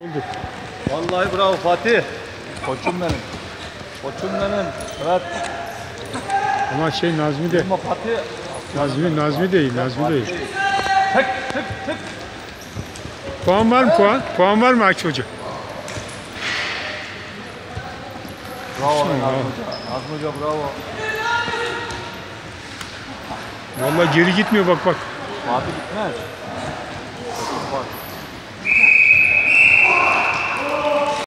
Oldu. Vallahi bravo Fatih. Koçum benim. Koçum benim. Evet. Ama şey Nazmi de. Ama Fatih. Nazmi, Nazmi değil, Nazmi değil. Tık tık tık. Puan var mı puan? Puan var mı Akif Hoca? Bravo Nazmi Hoca. Nazmi Hoca bravo. Vallahi geri gitmiyor bak bak. Fatih gitmez.